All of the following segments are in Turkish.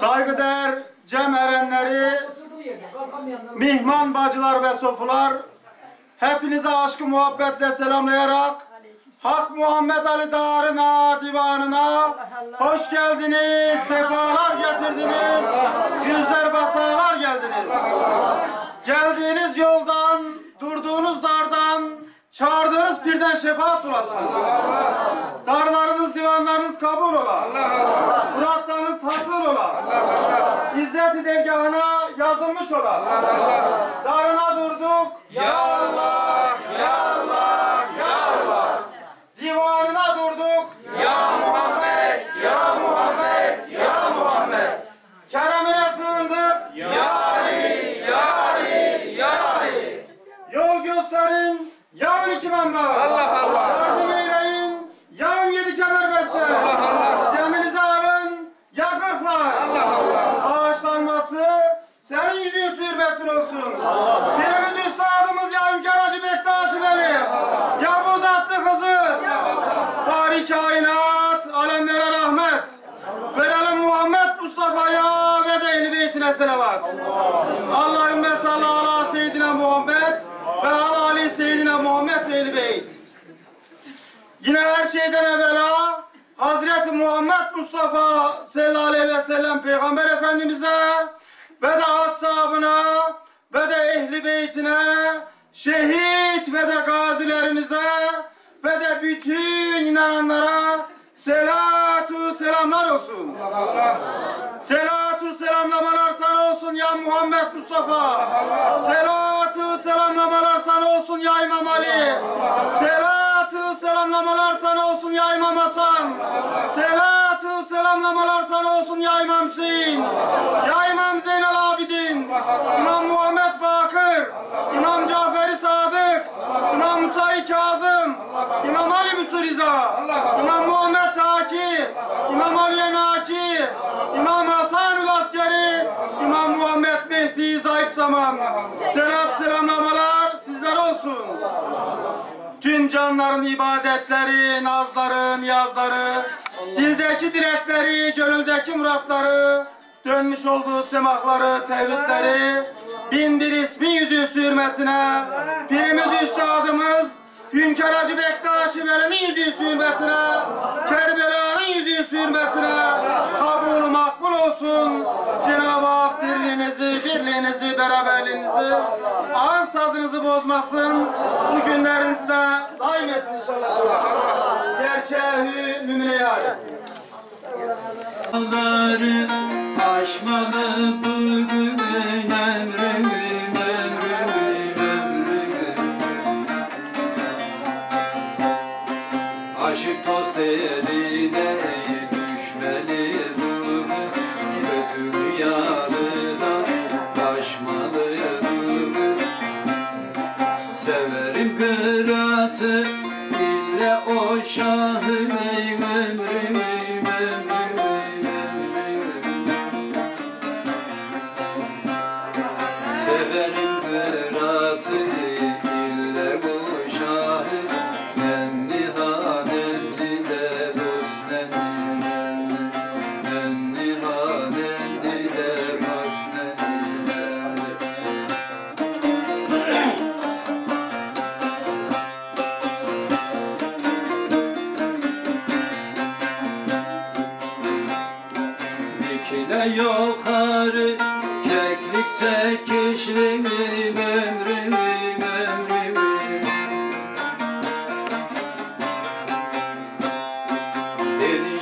saygıdeğer cem erenleri, mihman bacılar ve sofular, hepinize aşkı muhabbetle selamlayarak Hak Muhammed Ali Dağı'na, divanına hoş geldiniz, sefalar getirdiniz, yüzler basalar geldiniz. Geldiğiniz yoldan, durduğunuz dardan, çağırdığınız pirden şefaat bulasınız. Darlarınız, divanlarınız kabul ola. Hasıl ola. İzzet-i dergahına yazılmış ola. Darına durduk. Ya Allah, Ya Allah, Ya Allah. Divanına durduk. Ya Muhammed, Ya Muhammed, Ya Muhammed. Keremine sığındık. Ya Ali, Ya Ali, Ya Ali. Yol gösterin. Ya iki memleket. Allah Allah. Yardım eyleyin. Ya yedi kemerbesi. Allah Allah. Ceminize alın. Ya kırklar. Allah Allah. Bağışlanması senin yüzün sürbetin olsun. Birimiz üstadımız ya Hünkar Hacı Bektaşi Veli. Ya bu zatlı kızı. Fahri kainat, alemlere rahmet. Verelim Muhammed Mustafa'ya ve de ehli beytine selavat. Allahümme salli ala seyyidina Muhammed ve ala ali seyyidina Muhammed ve ehli beyt. Yine her şeyden evvela Hazreti Muhammed Mustafa sallallahu aleyhi ve sellem Peygamber Efendimiz'e ve de ehli beytine şehit ve de gazilerimize ve de bütün inananlara selatu selamlar olsun. Selatu selamlamalar sana olsun ya Muhammed Mustafa. Selatu selamlamalar sana olsun ya İmam Ali. Selatu selamlamalar sana olsun ya İmam Hasan. Selatu selamlamalar sana olsun ya İmam Hüseyin. Ya İmam Zeynel Abidin. İmam Muhammed Bakır. İmam Cafer-i Sadık. İmam Musa-i Kazım. İmam Ali Müsü Riza. İmam Muhammed Taki. İmam Ali Enaki. İmam Hasanül Askeri. İmam Muhammed Mehdi Zayıf Zaman. Selam selamlamalar sizlere olsun. Tüm canların ibadetleri, nazları, niyazları, dildeki dilekleri, gönüldeki muratları, dönmüş olduğu semahları, tevhidleri, bin bir ismin yüzü hürmetine, birimiz üstadımız, Hünkar Hacı Bektaşi Veli'nin yüzü hürmetine, Kerbela'nın yüzü hürmetine, olsun. Cenab-ı Hak dirliğinizi, birliğinizi, beraberliğinizi, ağız tadınızı bozmasın. Bu günlerinizi de daim etsin inşallah. Gerçeği mümine yâri. Dağları aşmalı emrim emrim Aşık dost eline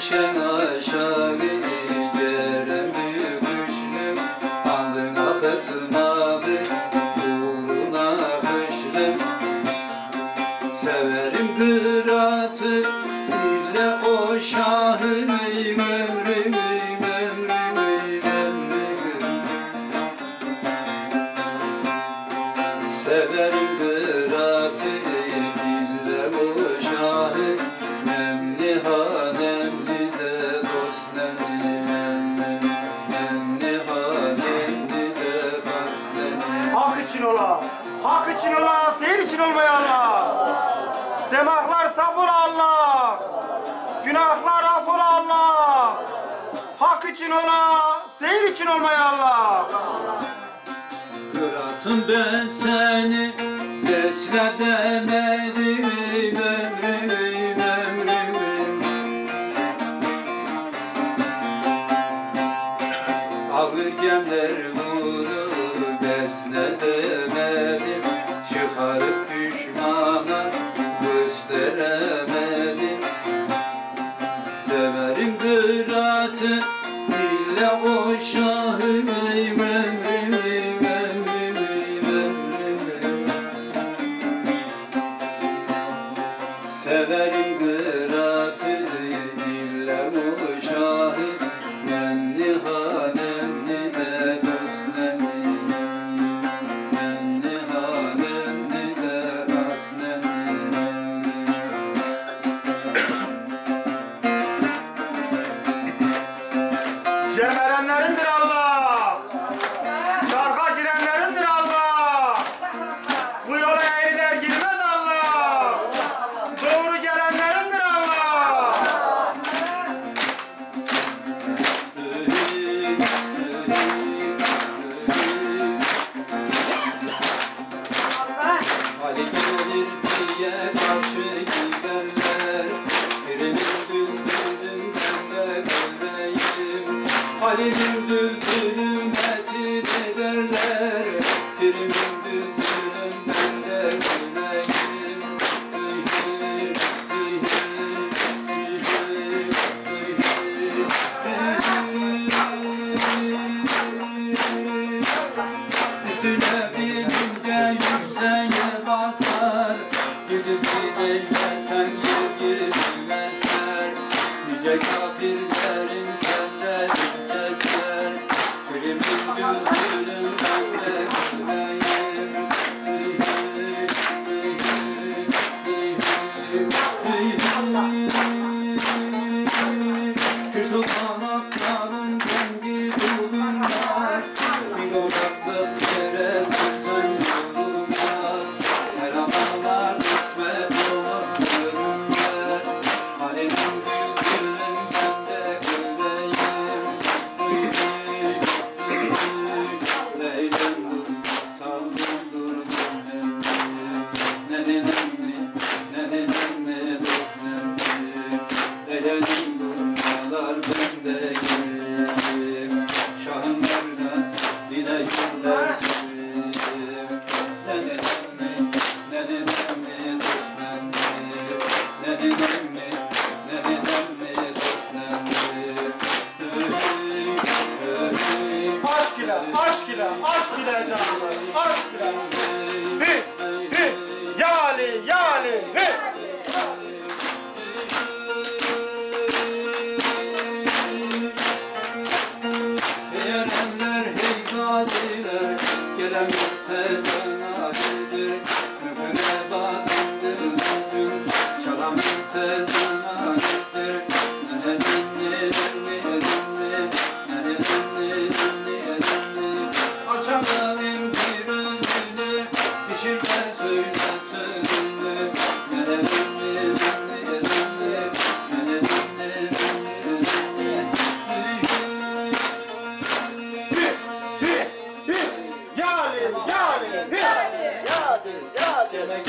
ocean için ola, seyir için olmaya Allah. Bırakın ben seni, besledemedim ömrüm, ömrüm. Ağır gemler var.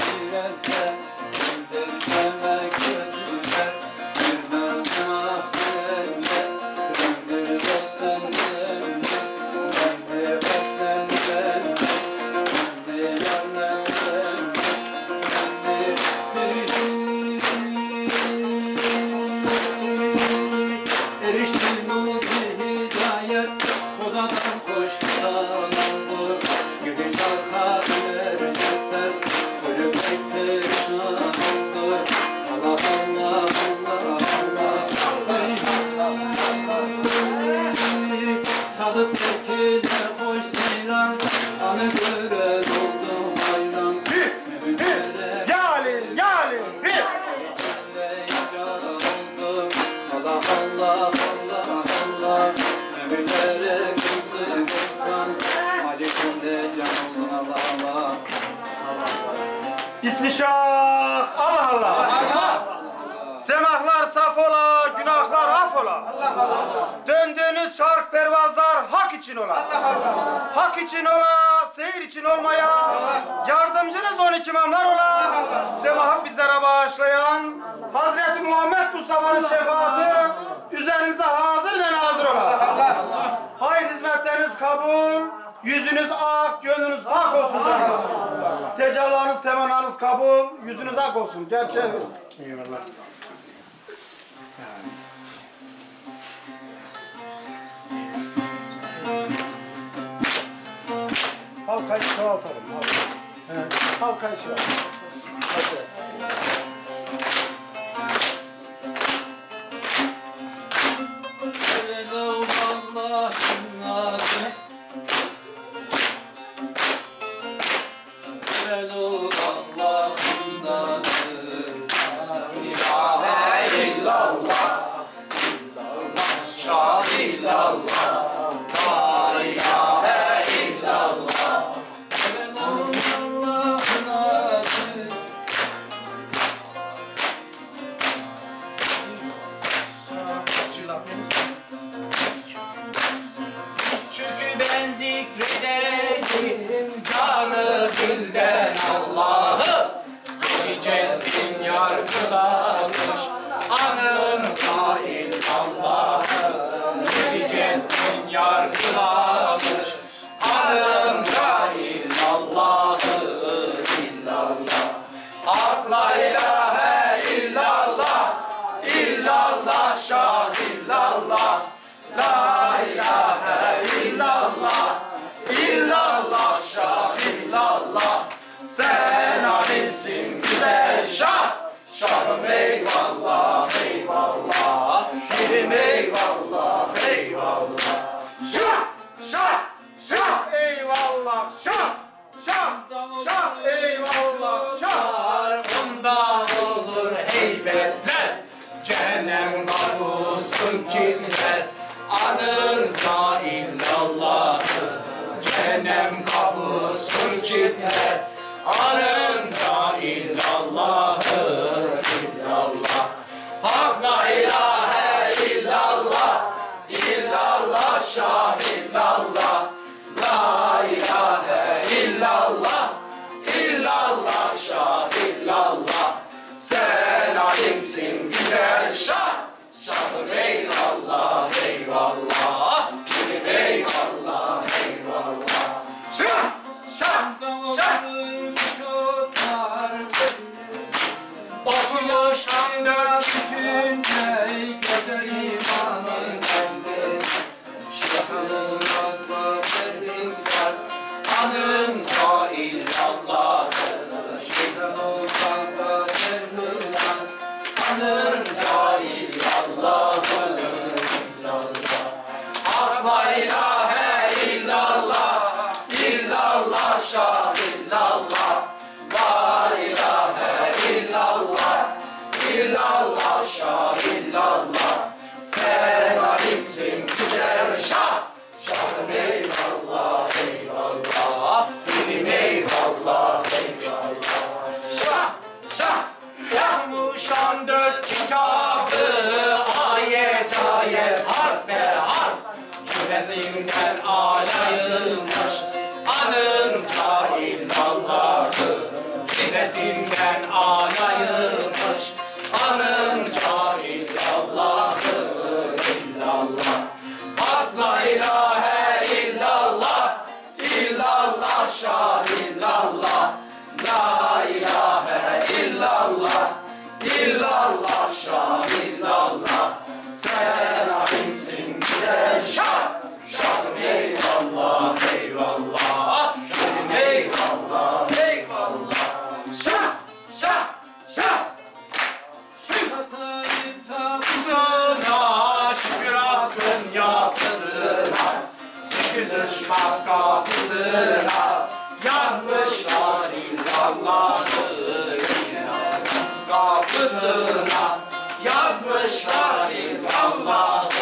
Sirata saf ola, günahlar af ola. Allah Allah. Döndüğünüz çark pervazlar hak için ola. Allah Allah. Hak için ola, seyir için olmaya. Allah. Yardımcınız on iki imamlar ola. Semahı bizlere bağışlayan Hazreti Muhammed Mustafa'nın şefaati üzerinize hazır ve nazır ola. Allah Allah. Hayır hizmetleriniz kabul. Yüzünüz ak, gönlünüz hak olsun canım. Tecallarınız, temanlarınız kabul, yüzünüz ak olsun. Gerçeği. Eyvallah. halkayı çoğaltalım. Halkayı, halkayı çoğaltalım. Hadi. Allah, Allah, Allah, Allah, Allah, Allah, Allah, Allah, Allah, Allah, Allah, Allah, Allah, Allah, yargılanır Yeah. 나는 kapısına Yazmışlar illalları kapısına Yazmışlar illalları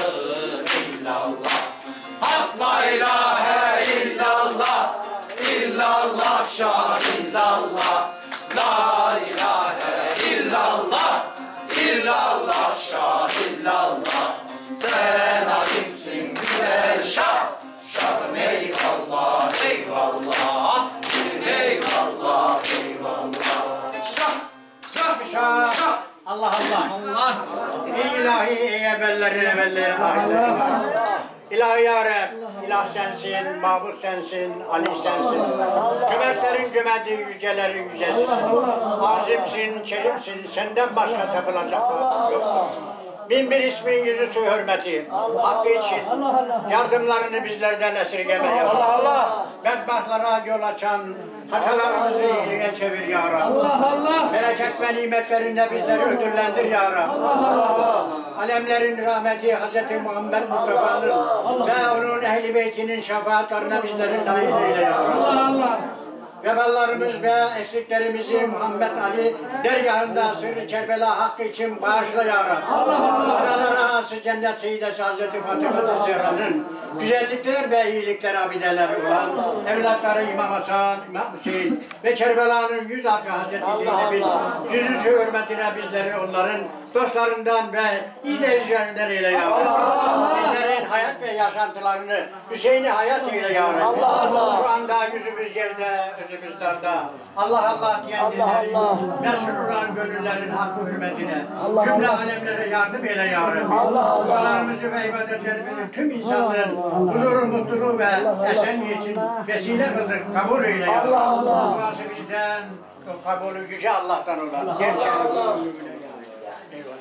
Allah Allah. Allah. Ey ilahi ey evvellerin evvelleri Allah. İlahi ya Rab, ilah sensin, mabut sensin, Ali sensin. Cömertlerin cömerti, yücelerin yücesisin. Azimsin, kerimsin, senden başka tapılacak yoktur. Bin bir ismin yüzü su hürmeti. Hakkı için yardımlarını bizlerden esirgeme. Allah Allah. Bedbahtlara yol açan, hatalarımızı iyiliğe çevir ya Rab. Allah Allah. Bereket ve nimetlerinle bizleri ödüllendir ya Rab. Alemlerin rahmeti Hz. Muhammed Mustafa'nın ve onun ehli beytinin şefaatlerine bizleri nail eyle ya Rab. Allah Veballarımız ve esirlerimizi Muhammed Ali dergahında sırrı Kerbela hakkı için bağışla ya Rab. Aralara hası cennet seyyidesi Hazreti Fatıma Zehra'nın güzellikler ve iyilikler abideleri olan evlatları İmam Hasan, İmam Hüseyin ve Kerbela'nın yüz hakkı Hazreti Zeynep'in yüzücü hürmetine bizleri onların dostlarından ve izleyicilerinden eyle ya Rab. Hayat ve yaşantılarını Hüseyin'i hayat eyle ya Rab. Şu anda yüzümüz yerde, özümüz darda. Allah Allah diyenlerin, meşhur olan gönüllerin hakkı hürmetine, cümle alemlere yardım eyle ya Rabbi. Dualarımızı ve ibadetlerimizi tüm insanların huzuru, mutluluğu ve esenliği için vesile kıldık, kabul eyle ya Rabbi. Duası bizden, kabulü yüce Allah'tan olan. Gerçekten. Eyvallah.